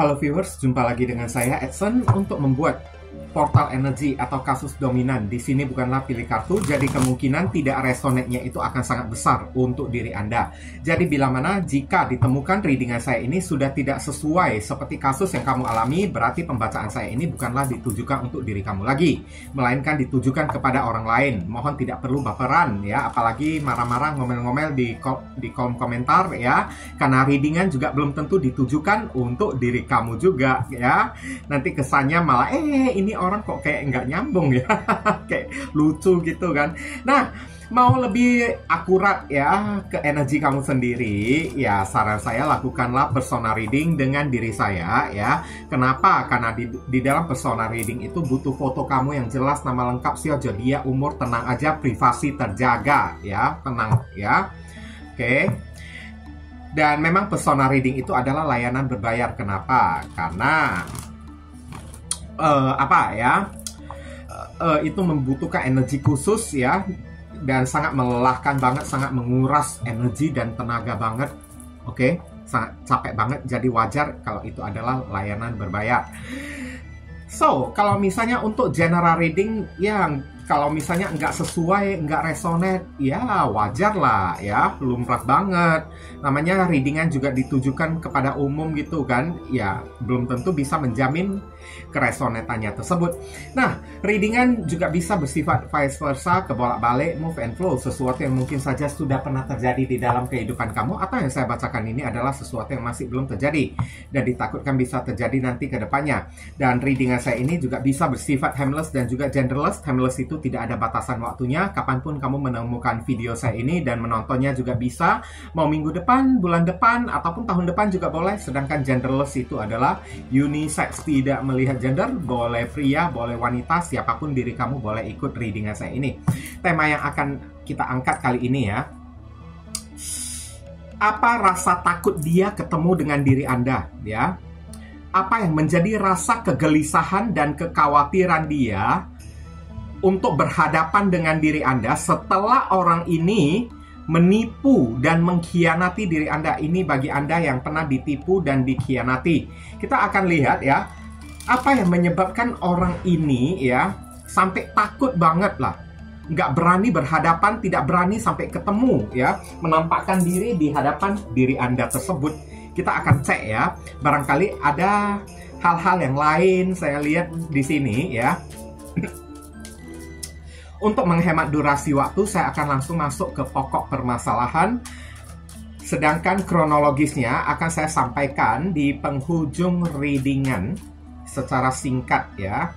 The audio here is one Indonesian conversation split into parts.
Halo viewers, jumpa lagi dengan saya Edson untuk membuat portal energi atau kasus dominan. Di sini bukanlah pilih kartu, jadi kemungkinan tidak resonetnya itu akan sangat besar untuk diri Anda. Jadi bila mana jika ditemukan readingan saya ini sudah tidak sesuai seperti kasus yang kamu alami, berarti pembacaan saya ini bukanlah ditujukan untuk diri kamu lagi, melainkan ditujukan kepada orang lain. Mohon tidak perlu baperan ya, apalagi marah-marah ngomel-ngomel di di kolom komentar ya, karena readingan juga belum tentu ditujukan untuk diri kamu juga ya. Nanti kesannya malah eh ini orang kok kayak nggak nyambung ya. Kayak lucu gitu kan. Nah mau lebih akurat ya ke energi kamu sendiri ya saran saya lakukanlah persona reading dengan diri saya ya. Kenapa? Karena di, di dalam persona reading itu butuh foto kamu yang jelas nama lengkap sio zodiak umur tenang aja privasi terjaga ya tenang ya. Oke. Dan memang persona reading itu adalah layanan berbayar. Kenapa? Karena uh, apa ya uh, itu membutuhkan energi khusus ya dan sangat melelahkan banget sangat menguras energi dan tenaga banget oke okay? sangat capek banget jadi wajar kalau itu adalah layanan berbayar so kalau misalnya untuk general reading yang kalau misalnya nggak sesuai, nggak resonate, ya wajar lah ya, lumrah banget. Namanya readingan juga ditujukan kepada umum gitu kan, ya belum tentu bisa menjamin keresonetannya tersebut. Nah, readingan juga bisa bersifat vice versa, kebolak-balik, move and flow, sesuatu yang mungkin saja sudah pernah terjadi di dalam kehidupan kamu, atau yang saya bacakan ini adalah sesuatu yang masih belum terjadi, dan ditakutkan bisa terjadi nanti ke depannya. Dan readingan saya ini juga bisa bersifat timeless dan juga genderless. Timeless itu tidak ada batasan waktunya. Kapan pun kamu menemukan video saya ini dan menontonnya juga bisa. Mau minggu depan, bulan depan, ataupun tahun depan juga boleh. Sedangkan genderless itu adalah unisex, tidak melihat gender. Boleh pria, boleh wanita, siapa pun diri kamu boleh ikut readingan saya ini. Tema yang akan kita angkat kali ini ya. Apa rasa takut dia ketemu dengan diri Anda, ya? Apa yang menjadi rasa kegelisahan dan kekhawatiran dia untuk berhadapan dengan diri Anda setelah orang ini menipu dan mengkhianati diri Anda. Ini bagi Anda yang pernah ditipu dan dikhianati. Kita akan lihat ya, apa yang menyebabkan orang ini ya sampai takut banget lah. Nggak berani berhadapan, tidak berani sampai ketemu ya, menampakkan diri di hadapan diri Anda tersebut. Kita akan cek ya, barangkali ada hal-hal yang lain saya lihat di sini ya. Untuk menghemat durasi waktu, saya akan langsung masuk ke pokok permasalahan. Sedangkan kronologisnya akan saya sampaikan di penghujung readingan secara singkat ya.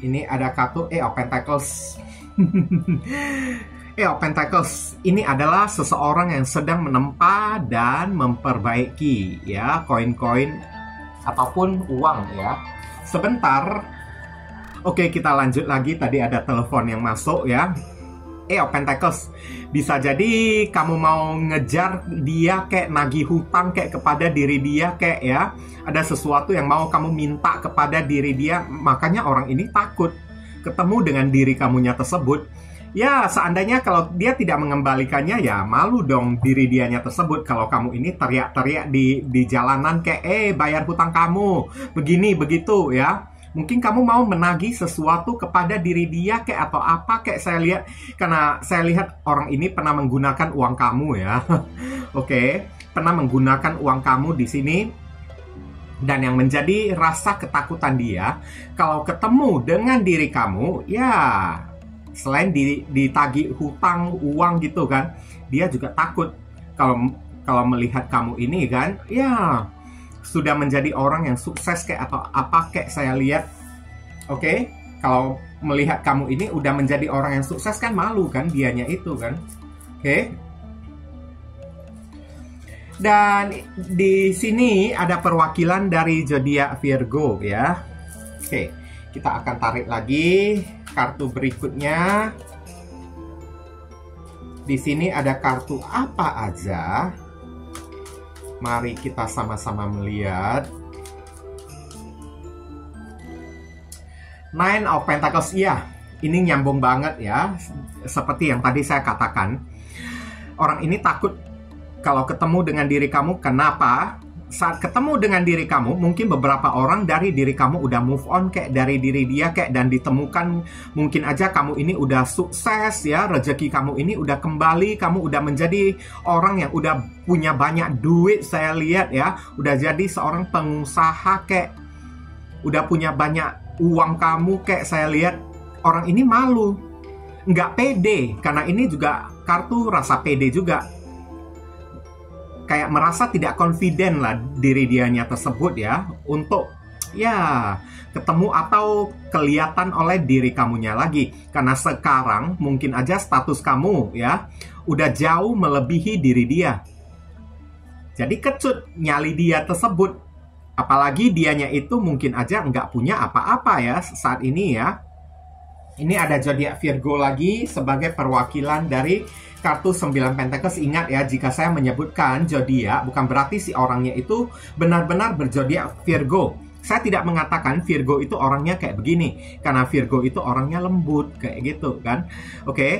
Ini ada kartu A of Pentacles. A of Pentacles ini adalah seseorang yang sedang menempa dan memperbaiki ya koin-koin ataupun uang ya. Sebentar Oke, kita lanjut lagi. Tadi ada telepon yang masuk ya. Eh, oh, Pentacles. Bisa jadi kamu mau ngejar dia kayak nagih hutang kayak kepada diri dia kayak ya. Ada sesuatu yang mau kamu minta kepada diri dia. Makanya orang ini takut ketemu dengan diri kamunya tersebut. Ya, seandainya kalau dia tidak mengembalikannya ya malu dong diri dianya tersebut kalau kamu ini teriak-teriak di di jalanan kayak eh bayar hutang kamu begini begitu ya Mungkin kamu mau menagih sesuatu kepada diri dia kayak atau apa kayak saya lihat karena saya lihat orang ini pernah menggunakan uang kamu ya. Oke, okay. pernah menggunakan uang kamu di sini dan yang menjadi rasa ketakutan dia kalau ketemu dengan diri kamu ya selain ditagih hutang uang gitu kan dia juga takut kalau kalau melihat kamu ini kan ya sudah menjadi orang yang sukses kayak atau apa kayak saya lihat oke okay? kalau melihat kamu ini udah menjadi orang yang sukses kan malu kan dianya itu kan oke okay? dan di sini ada perwakilan dari zodiak Virgo ya oke kita akan tarik lagi kartu berikutnya di sini ada kartu apa aja Mari kita sama-sama melihat. Nine of Pentacles, iya, ini nyambung banget ya. Seperti yang tadi saya katakan, orang ini takut kalau ketemu dengan diri kamu. Kenapa? Saat ketemu dengan diri kamu, mungkin beberapa orang dari diri kamu udah move on kayak dari diri dia kayak dan ditemukan mungkin aja kamu ini udah sukses ya, rezeki kamu ini udah kembali, kamu udah menjadi orang yang udah punya banyak duit saya lihat ya, udah jadi seorang pengusaha kayak udah punya banyak uang kamu kayak saya lihat orang ini malu, nggak pede karena ini juga kartu rasa pede juga kayak merasa tidak confident lah diri dianya tersebut ya untuk ya ketemu atau kelihatan oleh diri kamunya lagi. Karena sekarang mungkin aja status kamu ya udah jauh melebihi diri dia. Jadi kecut nyali dia tersebut. Apalagi dianya itu mungkin aja nggak punya apa-apa ya saat ini ya ini ada zodiak Virgo lagi sebagai perwakilan dari kartu 9 Pentacle ingat ya jika saya menyebutkan zodiak bukan berarti si orangnya itu benar-benar berzodiak Virgo. Saya tidak mengatakan Virgo itu orangnya kayak begini karena Virgo itu orangnya lembut kayak gitu kan. Oke. Okay?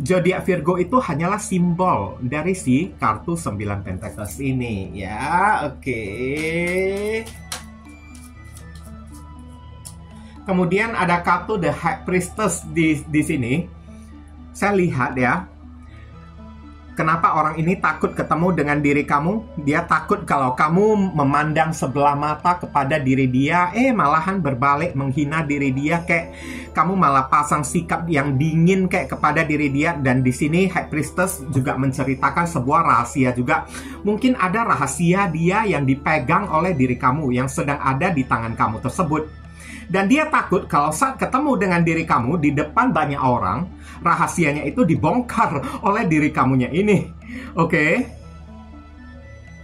Zodiak Virgo itu hanyalah simbol dari si kartu 9 Pentacles ini ya. Oke. Okay. Kemudian ada kartu The High Priestess di di sini. Saya lihat ya, Kenapa orang ini takut ketemu dengan diri kamu? Dia takut kalau kamu memandang sebelah mata kepada diri dia, eh malahan berbalik menghina diri dia kayak kamu malah pasang sikap yang dingin kayak kepada diri dia dan di sini High Priestess juga menceritakan sebuah rahasia juga. Mungkin ada rahasia dia yang dipegang oleh diri kamu yang sedang ada di tangan kamu tersebut. Dan dia takut kalau saat ketemu dengan diri kamu di depan banyak orang, rahasianya itu dibongkar oleh diri kamunya ini. Oke. Okay?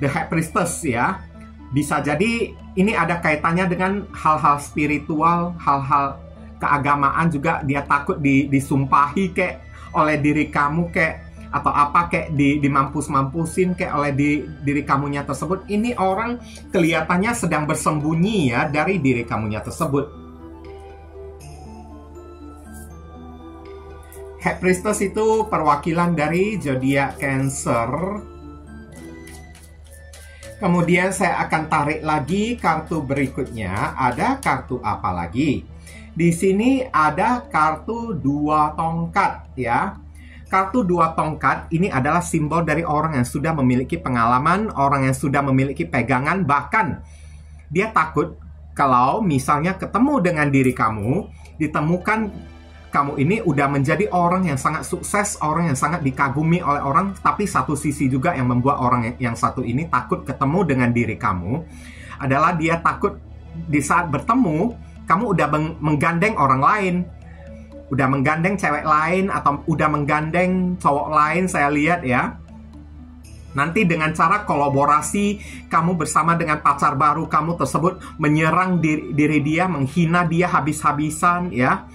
The High Priestess ya. Bisa jadi ini ada kaitannya dengan hal-hal spiritual, hal-hal keagamaan juga dia takut di, disumpahi kayak oleh diri kamu kayak atau apa kayak di dimampus-mampusin kayak oleh di, diri kamunya tersebut ini orang kelihatannya sedang bersembunyi ya dari diri kamunya tersebut Head Priestess itu perwakilan dari zodiak Cancer Kemudian saya akan tarik lagi kartu berikutnya. Ada kartu apa lagi? Di sini ada kartu dua tongkat ya. Kartu dua tongkat ini adalah simbol dari orang yang sudah memiliki pengalaman, orang yang sudah memiliki pegangan, bahkan dia takut kalau misalnya ketemu dengan diri kamu, ditemukan kamu ini udah menjadi orang yang sangat sukses, orang yang sangat dikagumi oleh orang, tapi satu sisi juga yang membuat orang yang satu ini takut ketemu dengan diri kamu adalah dia takut di saat bertemu kamu udah menggandeng orang lain udah menggandeng cewek lain atau udah menggandeng cowok lain saya lihat ya Nanti dengan cara kolaborasi kamu bersama dengan pacar baru kamu tersebut menyerang diri, diri dia, menghina dia habis-habisan ya.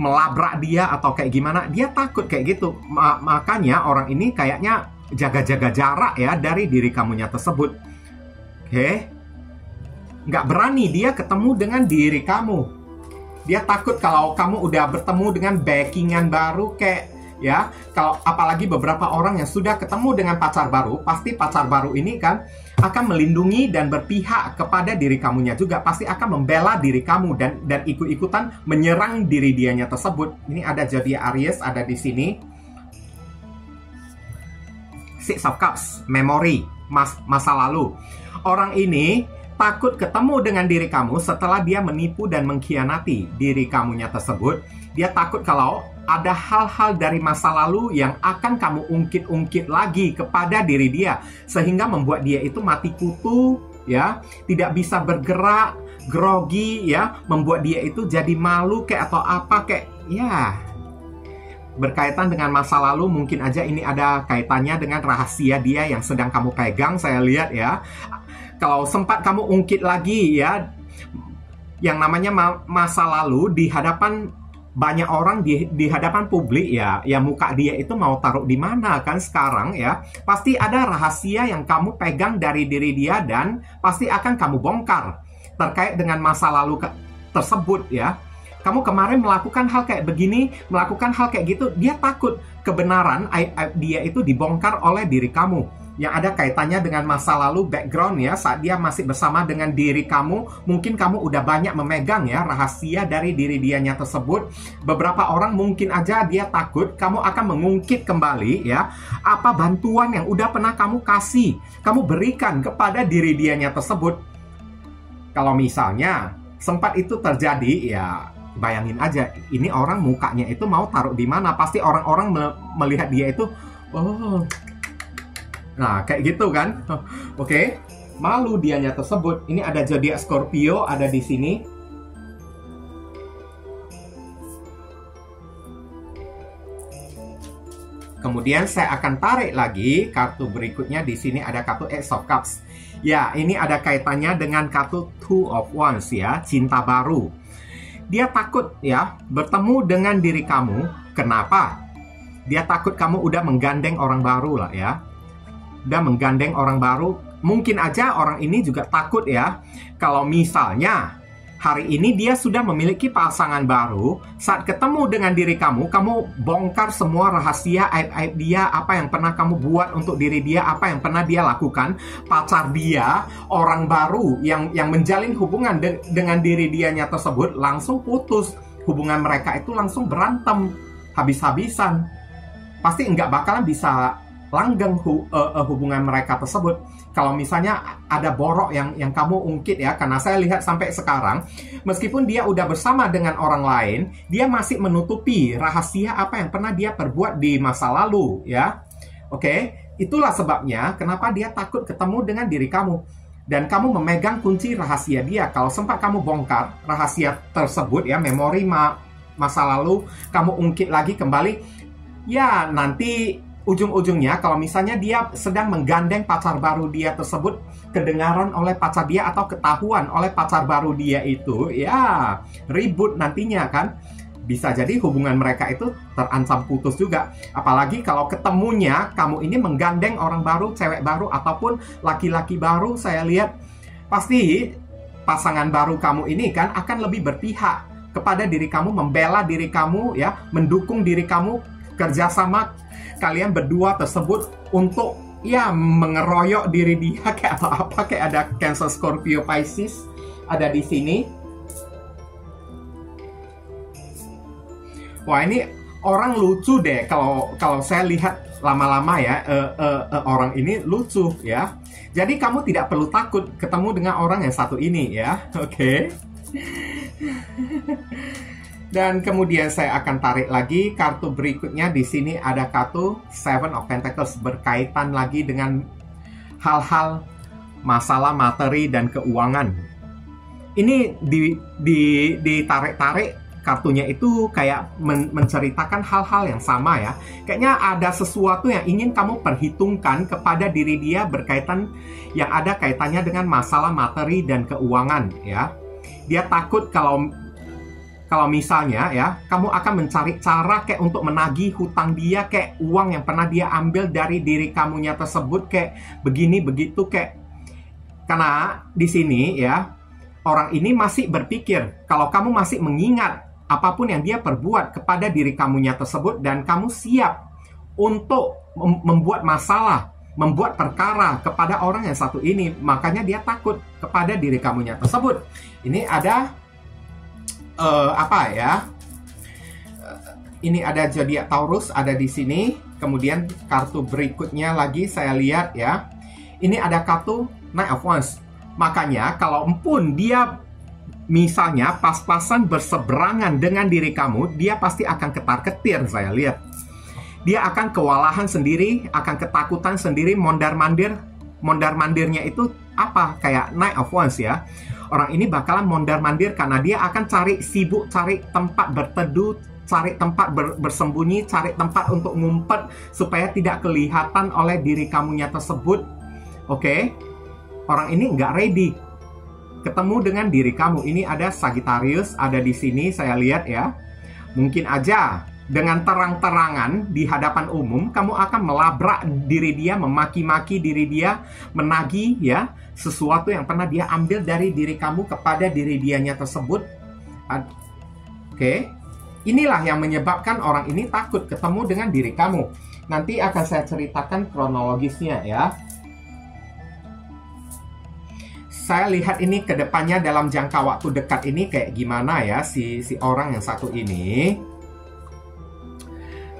Melabrak dia atau kayak gimana, dia takut kayak gitu. Ma makanya orang ini kayaknya jaga-jaga jarak ya dari diri kamunya tersebut. Oke. Okay? Nggak berani dia ketemu dengan diri kamu dia takut kalau kamu udah bertemu dengan backingan baru kayak ya. Kalau apalagi beberapa orang yang sudah ketemu dengan pacar baru pasti pacar baru ini kan akan melindungi dan berpihak kepada diri kamunya juga. Pasti akan membela diri kamu dan dan ikut-ikutan menyerang diri dianya tersebut. Ini ada jadi Aries ada di sini. Six of Cups memory mas masa lalu. Orang ini takut ketemu dengan diri kamu setelah dia menipu dan mengkhianati diri kamunya tersebut. Dia takut kalau ada hal-hal dari masa lalu yang akan kamu ungkit-ungkit lagi kepada diri dia sehingga membuat dia itu mati kutu ya, tidak bisa bergerak, grogi ya, membuat dia itu jadi malu kayak atau apa kayak ya berkaitan dengan masa lalu mungkin aja ini ada kaitannya dengan rahasia dia yang sedang kamu pegang saya lihat ya kalau sempat kamu ungkit lagi ya yang namanya masa lalu di hadapan banyak orang di, di hadapan publik ya, ya muka dia itu mau taruh di mana kan sekarang ya, pasti ada rahasia yang kamu pegang dari diri dia dan pasti akan kamu bongkar terkait dengan masa lalu ke, tersebut ya. Kamu kemarin melakukan hal kayak begini, melakukan hal kayak gitu, dia takut kebenaran dia itu dibongkar oleh diri kamu yang ada kaitannya dengan masa lalu background ya saat dia masih bersama dengan diri kamu. Mungkin kamu udah banyak memegang ya rahasia dari diri dianya tersebut. Beberapa orang mungkin aja dia takut kamu akan mengungkit kembali ya. Apa bantuan yang udah pernah kamu kasih kamu berikan kepada diri dianya tersebut? Kalau misalnya sempat itu terjadi ya bayangin aja ini orang mukanya itu mau taruh di mana? Pasti orang-orang melihat dia itu oh Nah, kayak gitu kan. Oke. Okay. Malu dianya tersebut. Ini ada zodiak Scorpio ada di sini. Kemudian saya akan tarik lagi kartu berikutnya di sini ada kartu Ace of Cups. Ya, ini ada kaitannya dengan kartu Two of Wands ya, cinta baru. Dia takut ya bertemu dengan diri kamu. Kenapa? Dia takut kamu udah menggandeng orang baru lah ya dan menggandeng orang baru. Mungkin aja orang ini juga takut ya, kalau misalnya hari ini dia sudah memiliki pasangan baru, saat ketemu dengan diri kamu, kamu bongkar semua rahasia aib-aib dia, apa yang pernah kamu buat untuk diri dia, apa yang pernah dia lakukan, pacar dia, orang baru yang yang menjalin hubungan de dengan diri dianya tersebut langsung putus. Hubungan mereka itu langsung berantem habis-habisan. Pasti nggak bakalan bisa langgeng hu, uh, uh, hubungan mereka tersebut. Kalau misalnya ada borok yang yang kamu ungkit ya, karena saya lihat sampai sekarang, meskipun dia udah bersama dengan orang lain, dia masih menutupi rahasia apa yang pernah dia perbuat di masa lalu, ya. Oke, okay? itulah sebabnya kenapa dia takut ketemu dengan diri kamu dan kamu memegang kunci rahasia dia. Kalau sempat kamu bongkar rahasia tersebut ya, memori ma masa lalu kamu ungkit lagi kembali, ya nanti ujung-ujungnya kalau misalnya dia sedang menggandeng pacar baru dia tersebut kedengaran oleh pacar dia atau ketahuan oleh pacar baru dia itu ya ribut nantinya kan. Bisa jadi hubungan mereka itu terancam putus juga. Apalagi kalau ketemunya kamu ini menggandeng orang baru cewek baru ataupun laki-laki baru saya lihat pasti pasangan baru kamu ini kan akan lebih berpihak kepada diri kamu membela diri kamu ya mendukung diri kamu kerjasama kalian berdua tersebut untuk ya mengeroyok diri dia kayak atau apa kayak ada Cancer Scorpio Pisces ada di sini. Wah ini orang lucu deh kalau kalau saya lihat lama-lama ya uh, uh, uh, orang ini lucu ya. Jadi kamu tidak perlu takut ketemu dengan orang yang satu ini ya, oke? Okay? Dan kemudian saya akan tarik lagi kartu berikutnya di sini ada kartu Seven of Pentacles berkaitan lagi dengan hal-hal masalah materi dan keuangan. Ini di di ditarik-tarik kartunya itu kayak men menceritakan hal-hal yang sama ya. Kayaknya ada sesuatu yang ingin kamu perhitungkan kepada diri dia berkaitan yang ada kaitannya dengan masalah materi dan keuangan ya. Dia takut kalau kalau misalnya ya, kamu akan mencari cara kayak untuk menagih hutang dia kayak uang yang pernah dia ambil dari diri kamunya tersebut kayak begini begitu kayak karena di sini ya orang ini masih berpikir kalau kamu masih mengingat apa pun yang dia perbuat kepada diri kamunya tersebut dan kamu siap untuk membuat masalah, membuat perkara kepada orang yang satu ini, makanya dia takut kepada diri kamunya tersebut. Ini ada uh, apa ya? ini ada zodiak Taurus ada di sini. Kemudian kartu berikutnya lagi saya lihat ya. Ini ada kartu Knight of Wands. Makanya kalau pun dia misalnya pas-pasan berseberangan dengan diri kamu, dia pasti akan ketar-ketir saya lihat. Dia akan kewalahan sendiri, akan ketakutan sendiri, mondar-mandir. Mondar-mandirnya itu apa? Kayak Knight of Wands ya orang ini bakalan mondar-mandir karena dia akan cari sibuk cari tempat berteduh cari tempat ber, bersembunyi, cari tempat untuk ngumpet supaya tidak kelihatan oleh diri kamunya tersebut. Oke, okay? orang ini nggak ready ketemu dengan diri kamu. Ini ada Sagittarius ada di sini saya lihat ya. Mungkin aja dengan terang-terangan di hadapan umum kamu akan melabrak diri dia, memaki-maki diri dia, menagih ya sesuatu yang pernah dia ambil dari diri kamu kepada diri dianya tersebut. Oke. Inilah yang menyebabkan orang ini takut ketemu dengan diri kamu. Nanti akan saya ceritakan kronologisnya ya. Saya lihat ini ke depannya dalam jangka waktu dekat ini kayak gimana ya si si orang yang satu ini.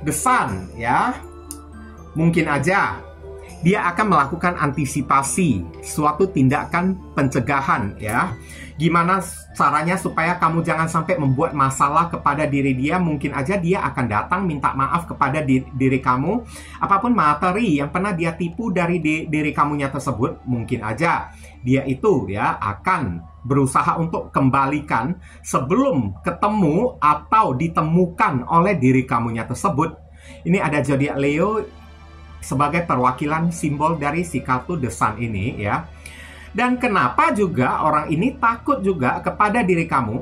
The Sun ya. Mungkin aja dia akan melakukan antisipasi suatu tindakan pencegahan ya. Gimana caranya supaya kamu jangan sampai membuat masalah kepada diri dia? Mungkin aja dia akan datang minta maaf kepada diri, diri kamu. Apa pun materi yang pernah dia tipu dari di, diri kamunya tersebut, mungkin aja dia itu ya akan berusaha untuk kembalikan sebelum ketemu atau ditemukan oleh diri kamunya tersebut. Ini ada zodiak Leo sebagai perwakilan simbol dari si kartu The Sun ini ya. Dan kenapa juga orang ini takut juga kepada diri kamu?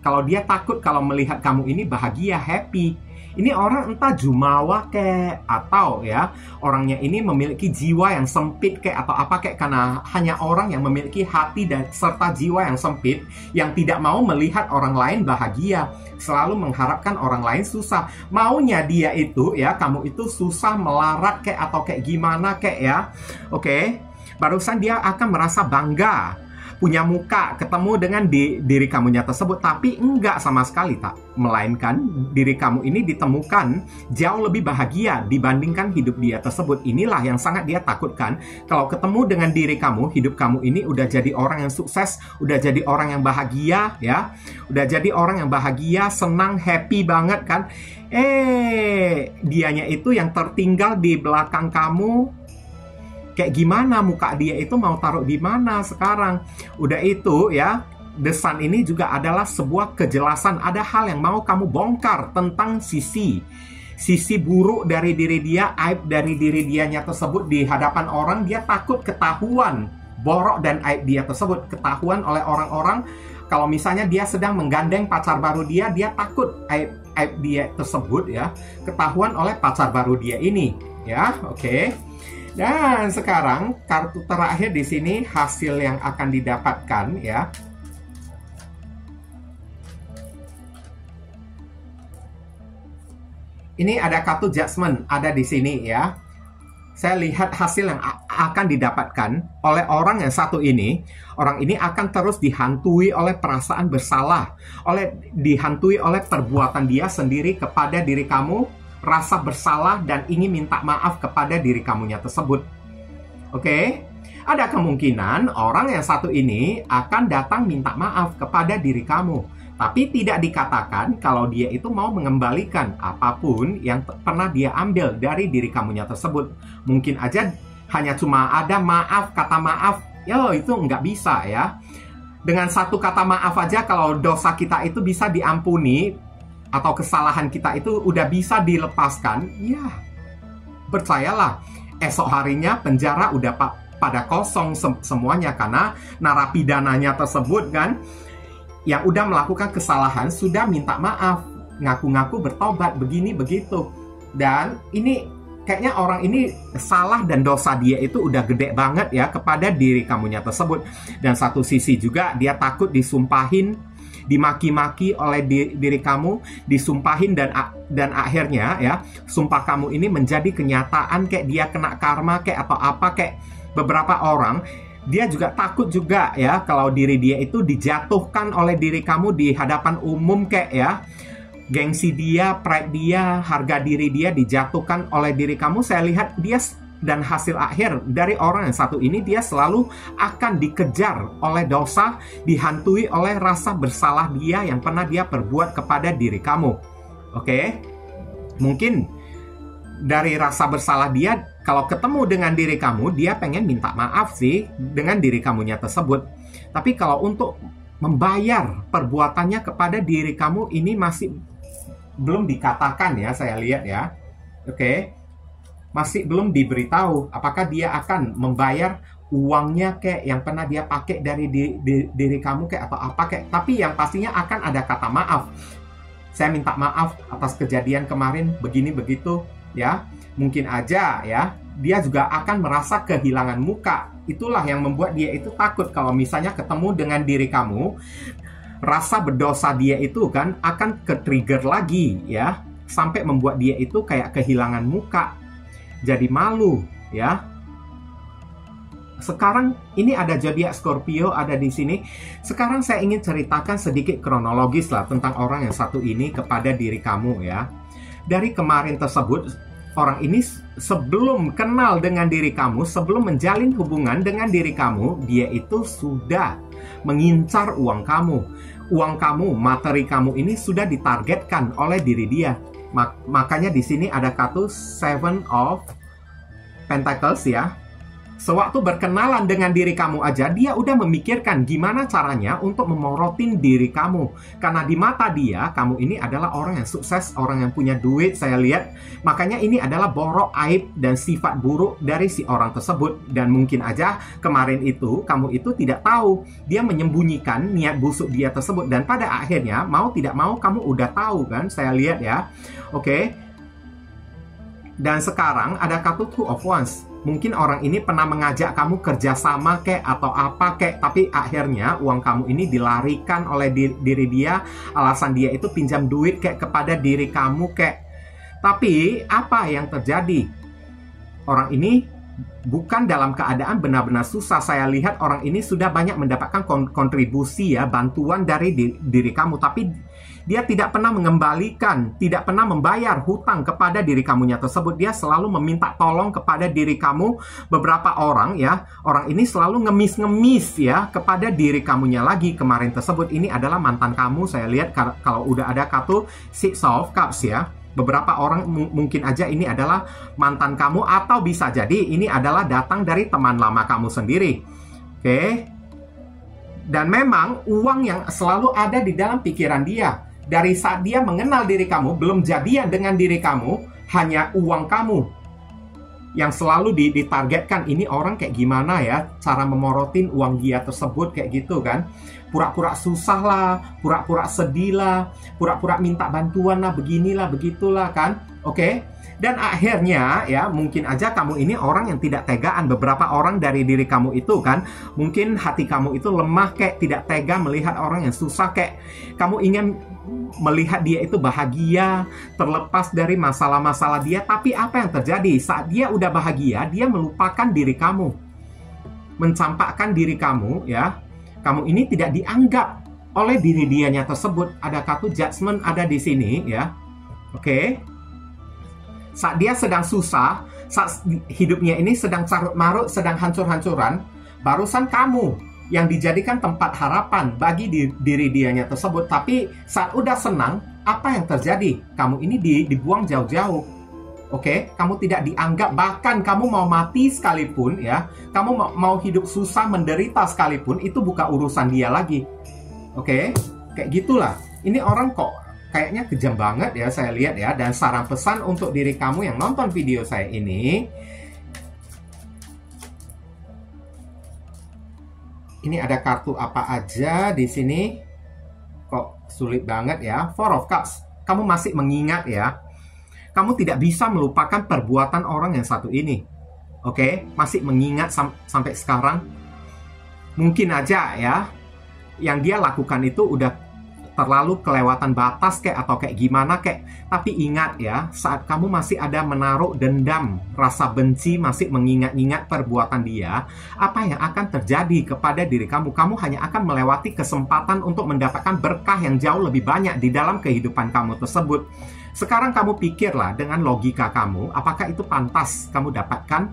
Kalau dia takut kalau melihat kamu ini bahagia, happy, ini orang entah jumawa kek atau ya orangnya ini memiliki jiwa yang sempit kek atau apa kek karena hanya orang yang memiliki hati dan serta jiwa yang sempit yang tidak mau melihat orang lain bahagia selalu mengharapkan orang lain susah maunya dia itu ya kamu itu susah melarat kek atau kayak gimana kek ya oke okay? Barusan dia akan merasa bangga punya muka ketemu dengan di, diri kamunya tersebut. Tapi enggak sama sekali tak. Melainkan diri kamu ini ditemukan jauh lebih bahagia dibandingkan hidup dia tersebut. Inilah yang sangat dia takutkan. Kalau ketemu dengan diri kamu hidup kamu ini udah jadi orang yang sukses udah jadi orang yang bahagia ya. Udah jadi orang yang bahagia senang happy banget kan? Eh dianya itu yang tertinggal di belakang kamu kayak gimana muka dia itu mau taruh di mana sekarang. Udah itu ya, The Sun ini juga adalah sebuah kejelasan ada hal yang mau kamu bongkar tentang sisi sisi buruk dari diri dia, aib dari diri dianya tersebut di hadapan orang, dia takut ketahuan borok dan aib dia tersebut ketahuan oleh orang-orang. Kalau misalnya dia sedang menggandeng pacar baru dia, dia takut aib aib dia tersebut ya ketahuan oleh pacar baru dia ini, ya. Oke. Okay. Dan sekarang kartu terakhir di sini hasil yang akan didapatkan ya. Ini ada kartu judgment ada di sini ya. Saya lihat hasil yang akan didapatkan oleh orang yang satu ini. Orang ini akan terus dihantui oleh perasaan bersalah, oleh dihantui oleh perbuatan dia sendiri kepada diri kamu rasa bersalah dan ingin minta maaf kepada diri kamunya tersebut. Oke, okay? ada kemungkinan orang yang satu ini akan datang minta maaf kepada diri kamu, tapi tidak dikatakan kalau dia itu mau mengembalikan apa pun yang pernah dia ambil dari diri kamunya tersebut. Mungkin aja hanya cuma ada maaf, kata maaf, yo itu nggak bisa ya. Dengan satu kata maaf aja kalau dosa kita itu bisa diampuni, atau kesalahan kita itu udah bisa dilepaskan, ya percayalah esok harinya penjara udah pa pada kosong sem semuanya karena narapidananya tersebut kan yang udah melakukan kesalahan sudah minta maaf, ngaku-ngaku bertobat begini begitu. Dan ini kayaknya orang ini salah dan dosa dia itu udah gede banget ya kepada diri kamunya tersebut. Dan satu sisi juga dia takut disumpahin dimaki-maki oleh diri kamu, disumpahin dan dan akhirnya ya, sumpah kamu ini menjadi kenyataan kayak dia kena karma kayak atau apa kayak beberapa orang dia juga takut juga ya kalau diri dia itu dijatuhkan oleh diri kamu di hadapan umum kayak ya gengsi dia, pride dia, harga diri dia dijatuhkan oleh diri kamu. Saya lihat dia dan hasil akhir dari orang yang satu ini dia selalu akan dikejar oleh dosa, dihantui oleh rasa bersalah dia yang pernah dia perbuat kepada diri kamu. Oke? Okay? Mungkin dari rasa bersalah dia kalau ketemu dengan diri kamu, dia pengen minta maaf sih dengan diri kamunya tersebut. Tapi kalau untuk membayar perbuatannya kepada diri kamu ini masih belum dikatakan ya, saya lihat ya. Oke. Okay? Masih belum diberitahu apakah dia akan membayar uangnya kayak yang pernah dia pakai dari di, di, diri kamu kayak atau apa kayak tapi yang pastinya akan ada kata maaf. Saya minta maaf atas kejadian kemarin begini begitu ya. Mungkin aja ya. Dia juga akan merasa kehilangan muka. Itulah yang membuat dia itu takut kalau misalnya ketemu dengan diri kamu. Rasa berdosa dia itu kan akan ke trigger lagi ya. Sampai membuat dia itu kayak kehilangan muka, jadi malu, ya. Sekarang ini ada zodiak Scorpio ada di sini. Sekarang saya ingin ceritakan sedikit kronologis lah tentang orang yang satu ini kepada diri kamu ya. Dari kemarin tersebut orang ini sebelum kenal dengan diri kamu, sebelum menjalin hubungan dengan diri kamu, dia itu sudah mengincar uang kamu. Uang kamu, materi kamu ini sudah ditargetkan oleh diri dia. Mak makanya di sini ada kartu Seven of Pentacles ya Sewaktu berkenalan dengan diri kamu aja, dia udah memikirkan gimana caranya untuk memorotin diri kamu. Karena di mata dia, kamu ini adalah orang yang sukses, orang yang punya duit, saya lihat. Makanya ini adalah borok aib dan sifat buruk dari si orang tersebut. Dan mungkin aja kemarin itu, kamu itu tidak tahu. Dia menyembunyikan niat busuk dia tersebut. Dan pada akhirnya, mau tidak mau, kamu udah tahu kan, saya lihat ya. Oke. Okay? Dan sekarang ada kartu Two of Wands mungkin orang ini pernah mengajak kamu kerjasama kek atau apa kek tapi akhirnya uang kamu ini dilarikan oleh diri, diri dia. Alasan dia itu pinjam duit kek kepada diri kamu kek. Tapi apa yang terjadi? Orang ini bukan dalam keadaan benar-benar susah. Saya lihat orang ini sudah banyak mendapatkan kontribusi ya, bantuan dari diri kamu, tapi dia tidak pernah mengembalikan, tidak pernah membayar hutang kepada diri kamunya tersebut. Dia selalu meminta tolong kepada diri kamu. Beberapa orang ya, orang ini selalu ngemis-ngemis ya kepada diri kamunya lagi. Kemarin tersebut ini adalah mantan kamu. Saya lihat kalau udah ada kartu Six of Cups ya. Beberapa orang mungkin aja ini adalah mantan kamu atau bisa jadi ini adalah datang dari teman lama kamu sendiri. Oke. Dan memang uang yang selalu ada di dalam pikiran dia dari saat dia mengenal diri kamu, belum jadian dengan diri kamu, hanya uang kamu yang selalu ditargetkan. Ini orang kayak gimana ya cara memorotin uang dia tersebut kayak gitu kan? Pura-pura susah lah pura-pura sedih lah pura-pura minta bantuan lah beginilah begitulah kan? Oke? Okay? dan akhirnya ya mungkin aja kamu ini orang yang tidak tegaan. Beberapa orang dari diri kamu itu kan mungkin hati kamu itu lemah kayak tidak tega melihat orang yang susah kayak. Kamu ingin melihat dia itu bahagia, terlepas dari masalah-masalah dia. Tapi apa yang terjadi saat dia udah bahagia, dia melupakan diri kamu, mencampakkan diri kamu, ya. Kamu ini tidak dianggap oleh diri dianya tersebut. Ada kartu judgment ada di sini, ya. Oke. Okay? Saat dia sedang susah, saat hidupnya ini sedang carut marut, sedang hancur-hancuran, barusan kamu yang dijadikan tempat harapan bagi diri dianya tersebut. Tapi saat udah senang, apa yang terjadi? Kamu ini dibuang jauh-jauh. Oke, okay? kamu tidak dianggap bahkan kamu mau mati sekalipun ya, kamu mau, hidup susah menderita sekalipun itu bukan urusan dia lagi. Oke, okay? kayak gitulah. Ini orang kok kayaknya kejam banget ya saya lihat ya dan saran pesan untuk diri kamu yang nonton video saya ini ini ada kartu apa aja di sini? Kok sulit banget ya? Four of Cups. Kamu masih mengingat ya. Kamu tidak bisa melupakan perbuatan orang yang satu ini. Oke, okay? masih mengingat sam sampai sekarang. Mungkin aja ya, yang dia lakukan itu udah terlalu kelewatan batas kayak atau kayak gimana kayak tapi ingat ya saat kamu masih ada menaruh dendam rasa benci masih mengingat-ingat perbuatan dia apa yang akan terjadi kepada diri kamu? Kamu hanya akan melewati kesempatan untuk mendapatkan berkah yang jauh lebih banyak di dalam kehidupan kamu tersebut. Sekarang kamu pikirlah dengan logika kamu apakah itu pantas kamu dapatkan?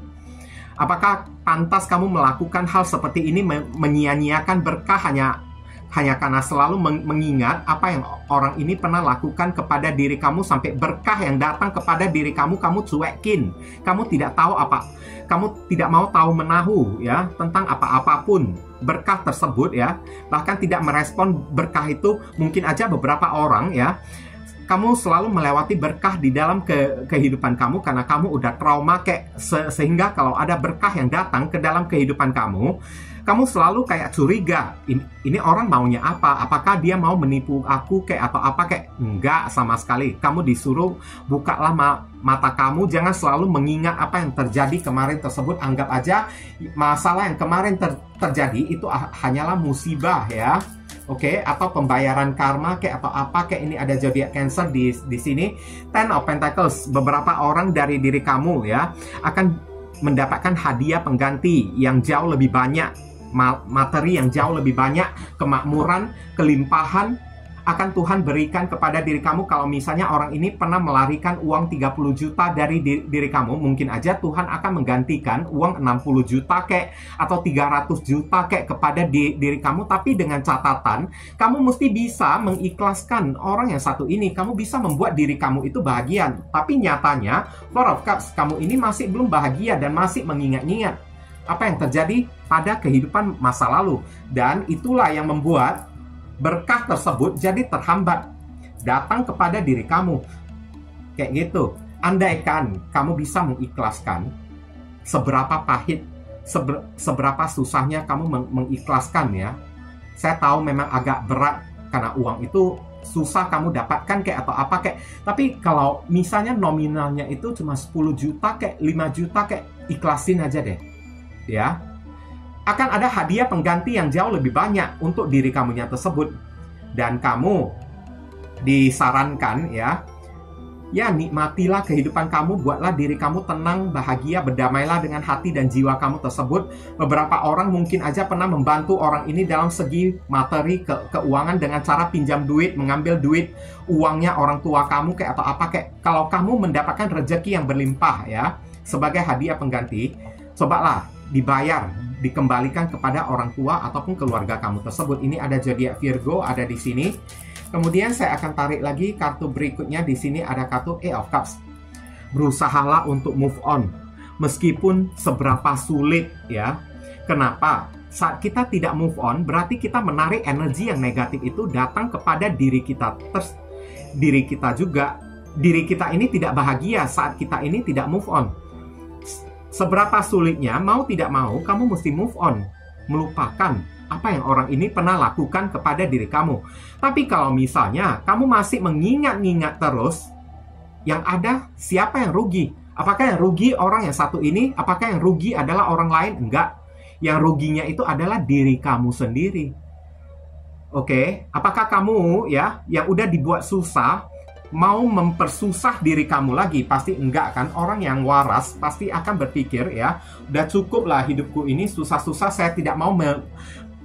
Apakah pantas kamu melakukan hal seperti ini menyia-nyiakan berkah hanya hanya karena selalu mengingat apa yang orang ini pernah lakukan kepada diri kamu sampai berkah yang datang kepada diri kamu kamu cuekin. Kamu tidak tahu apa kamu tidak mau tahu menahu ya tentang apa-apapun berkah tersebut ya bahkan tidak merespon berkah itu mungkin aja beberapa orang ya kamu selalu melewati berkah di dalam ke kehidupan kamu karena kamu udah trauma kayak se sehingga kalau ada berkah yang datang ke dalam kehidupan kamu kamu selalu kayak curiga ini, ini orang maunya apa? Apakah dia mau menipu aku kayak atau apa? Kayak enggak sama sekali. Kamu disuruh bukalah ma mata kamu. Jangan selalu mengingat apa yang terjadi kemarin tersebut. Anggap aja masalah yang kemarin ter terjadi itu hanyalah musibah ya. Oke, okay? atau pembayaran karma kayak atau apa kayak ini ada zodiak Cancer di di sini. Ten of Pentacles, beberapa orang dari diri kamu ya akan mendapatkan hadiah pengganti yang jauh lebih banyak materi yang jauh lebih banyak, kemakmuran, kelimpahan, akan Tuhan berikan kepada diri kamu kalau misalnya orang ini pernah melarikan uang 30 juta dari diri, diri kamu. Mungkin aja Tuhan akan menggantikan uang 60 juta kek atau 300 juta kek kepada di, diri kamu. Tapi dengan catatan kamu mesti bisa mengikhlaskan orang yang satu ini. Kamu bisa membuat diri kamu itu bahagia. Tapi nyatanya Four of Cups kamu ini masih belum bahagia dan masih mengingat-ingat apa yang terjadi pada kehidupan masa lalu dan itulah yang membuat berkah tersebut jadi terhambat datang kepada diri kamu. Kayak gitu. Andaikan kamu bisa mengikhlaskan seberapa pahit, seber, seberapa susahnya kamu meng mengikhlaskan ya. Saya tahu memang agak berat karena uang itu susah kamu dapatkan kayak atau apa kayak. Tapi kalau misalnya nominalnya itu cuma 10 juta kayak 5 juta kayak ikhlasin aja deh. Ya, akan ada hadiah pengganti yang jauh lebih banyak untuk diri kamunya tersebut. Dan kamu disarankan ya, ya nikmatilah kehidupan kamu, buatlah diri kamu tenang, bahagia, berdamailah dengan hati dan jiwa kamu tersebut. Beberapa orang mungkin aja pernah membantu orang ini dalam segi materi ke keuangan dengan cara pinjam duit, mengambil duit uangnya orang tua kamu kayak atau apa kayak. Kalau kamu mendapatkan rezeki yang berlimpah ya sebagai hadiah pengganti, cobalah dibayar dikembalikan kepada orang tua ataupun keluarga kamu tersebut. Ini ada zodiak Virgo ada di sini. Kemudian saya akan tarik lagi kartu berikutnya di sini ada kartu A of Cups. Berusahalah untuk move on meskipun seberapa sulit ya. Kenapa? Saat kita tidak move on berarti kita menarik energi yang negatif itu datang kepada diri kita. Terus diri kita juga diri kita ini tidak bahagia saat kita ini tidak move on Seberapa sulitnya, mau tidak mau, kamu mesti move on, melupakan apa yang orang ini pernah lakukan kepada diri kamu. Tapi kalau misalnya kamu masih mengingat-ingat terus, yang ada siapa yang rugi? Apakah yang rugi orang yang satu ini? Apakah yang rugi adalah orang lain? Enggak. Yang ruginya itu adalah diri kamu sendiri. Oke, okay? apakah kamu ya yang udah dibuat susah mau mempersusah diri kamu lagi pasti enggak kan? Orang yang waras pasti akan berpikir ya udah cukup lah hidupku ini susah-susah saya tidak mau me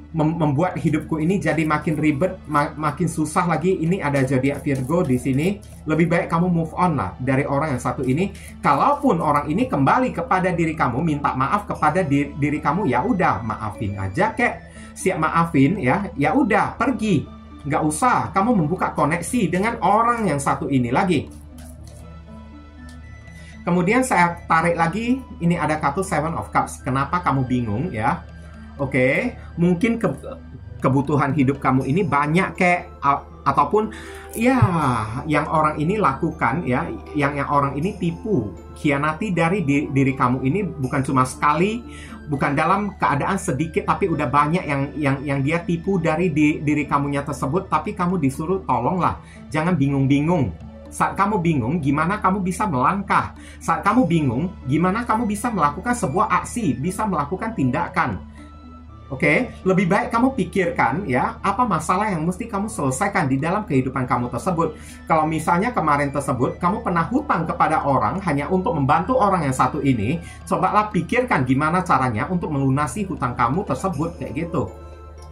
mem membuat hidupku ini jadi makin ribet ma makin susah lagi. Ini ada zodiak Virgo di sini. Lebih baik kamu move on lah dari orang yang satu ini. Kalaupun orang ini kembali kepada diri kamu minta maaf kepada diri, diri kamu ya udah maafin aja kek. Siap maafin ya ya udah pergi Nggak usah kamu membuka koneksi dengan orang yang satu ini lagi. Kemudian saya tarik lagi, ini ada kartu Seven of Cups. Kenapa kamu bingung ya? Oke, okay. mungkin ke, kebutuhan hidup kamu ini banyak kayak ataupun ya yang orang ini lakukan ya, yang yang orang ini tipu, khianati dari diri, diri kamu ini bukan cuma sekali, bukan dalam keadaan sedikit tapi udah banyak yang yang yang dia tipu dari di, diri kamunya tersebut tapi kamu disuruh tolonglah jangan bingung-bingung. Saat kamu bingung gimana kamu bisa melangkah? Saat kamu bingung gimana kamu bisa melakukan sebuah aksi bisa melakukan tindakan Oke, okay? lebih baik kamu pikirkan ya apa masalah yang mesti kamu selesaikan di dalam kehidupan kamu tersebut. Kalau misalnya kemarin tersebut kamu pernah hutang kepada orang hanya untuk membantu orang yang satu ini, cobalah pikirkan gimana caranya untuk melunasi hutang kamu tersebut kayak gitu.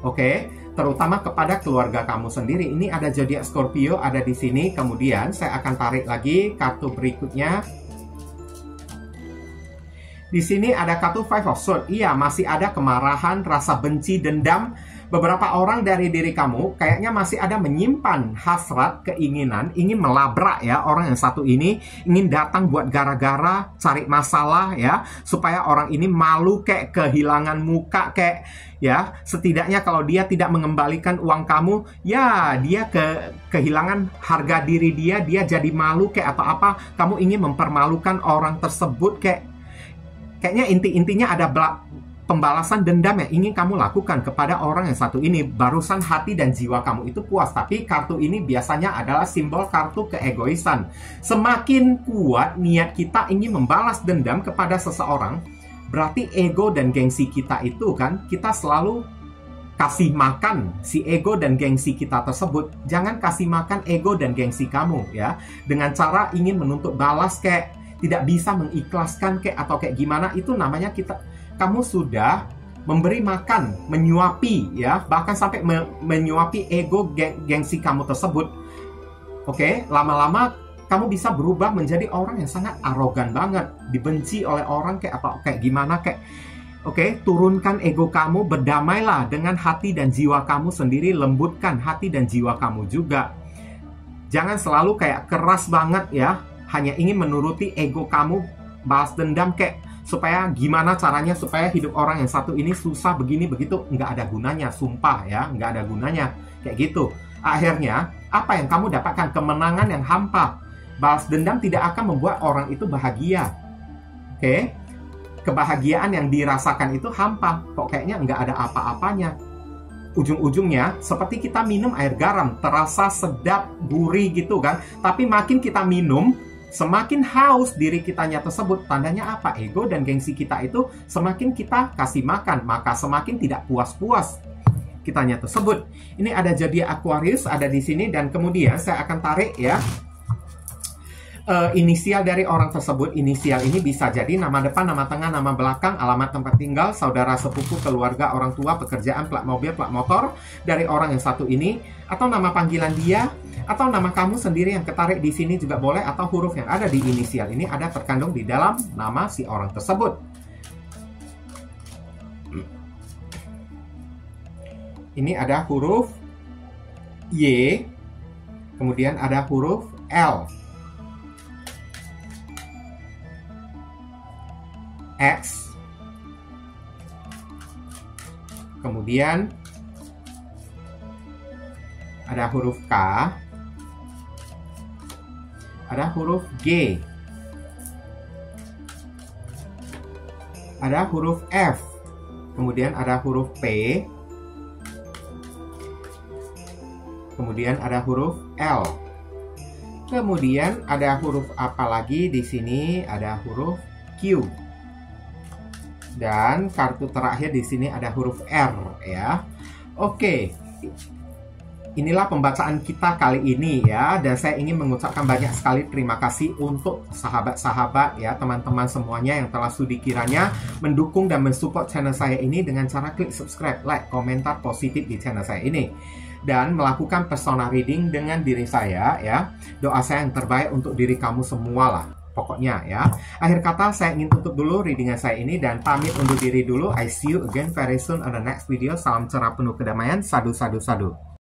Oke, okay? terutama kepada keluarga kamu sendiri. Ini ada zodiak Scorpio ada di sini. Kemudian saya akan tarik lagi kartu berikutnya di sini ada kartu Five of Swords. Iya, masih ada kemarahan, rasa benci, dendam. Beberapa orang dari diri kamu kayaknya masih ada menyimpan hasrat, keinginan, ingin melabrak ya orang yang satu ini, ingin datang buat gara-gara, cari masalah ya, supaya orang ini malu kayak kehilangan muka kayak ya setidaknya kalau dia tidak mengembalikan uang kamu ya dia ke kehilangan harga diri dia dia jadi malu kayak atau apa kamu ingin mempermalukan orang tersebut kayak kayaknya inti-intinya ada pembalasan dendam yang ingin kamu lakukan kepada orang yang satu ini. Barusan hati dan jiwa kamu itu puas, tapi kartu ini biasanya adalah simbol kartu keegoisan. Semakin kuat niat kita ingin membalas dendam kepada seseorang, berarti ego dan gengsi kita itu kan kita selalu kasih makan si ego dan gengsi kita tersebut, jangan kasih makan ego dan gengsi kamu ya. Dengan cara ingin menuntut balas kayak tidak bisa mengikhlaskan kayak atau kayak gimana itu namanya kita kamu sudah memberi makan, menyuapi ya, bahkan sampai me menyuapi ego geng gengsi kamu tersebut. Oke, okay? lama-lama kamu bisa berubah menjadi orang yang sangat arogan banget, dibenci oleh orang kayak apa kayak gimana kayak Oke, okay, turunkan ego kamu, berdamailah dengan hati dan jiwa kamu sendiri, lembutkan hati dan jiwa kamu juga. Jangan selalu kayak keras banget ya, hanya ingin menuruti ego kamu, balas dendam kayak supaya gimana caranya supaya hidup orang yang satu ini susah begini begitu. Nggak ada gunanya sumpah ya nggak ada gunanya. Kayak gitu. Akhirnya apa yang kamu dapatkan? Kemenangan yang hampa. Balas dendam tidak akan membuat orang itu bahagia. Oke? Kebahagiaan yang dirasakan itu hampa. Kok kayaknya nggak ada apa-apanya. Ujung-ujungnya seperti kita minum air garam, terasa sedap, gurih gitu kan. Tapi makin kita minum, semakin haus diri kitanya tersebut. Tandanya apa? Ego dan gengsi kita itu semakin kita kasih makan, maka semakin tidak puas-puas kitanya tersebut. Ini ada jadi Aquarius ada di sini dan kemudian saya akan tarik ya uh, inisial dari orang tersebut. Inisial ini bisa jadi nama depan, nama tengah, nama belakang, alamat tempat tinggal, saudara sepupu, keluarga, orang tua, pekerjaan, plat mobil, plat motor dari orang yang satu ini, atau nama panggilan dia, atau nama kamu sendiri yang ketarik di sini juga boleh, atau huruf yang ada di inisial ini ada terkandung di dalam nama si orang tersebut. Ini ada huruf Y, kemudian ada huruf L. X kemudian ada huruf K ada huruf G. Ada huruf F. Kemudian ada huruf P. Kemudian ada huruf L. Kemudian ada huruf apa lagi di sini? Ada huruf Q. Dan kartu terakhir di sini ada huruf R ya. Oke. Inilah pembacaan kita kali ini ya dan saya ingin mengucapkan banyak sekali terima kasih untuk sahabat-sahabat ya teman-teman semuanya yang telah sudi kiranya mendukung dan mensupport channel saya ini dengan cara klik subscribe, like, komentar positif di channel saya ini dan melakukan personal reading dengan diri saya ya. Doa saya yang terbaik untuk diri kamu semua lah pokoknya ya. Akhir kata saya ingin tutup dulu readingan saya ini dan pamit undur diri dulu. I see you again very soon on the next video. Salam cerah penuh kedamaian. Sadu sadu sadu.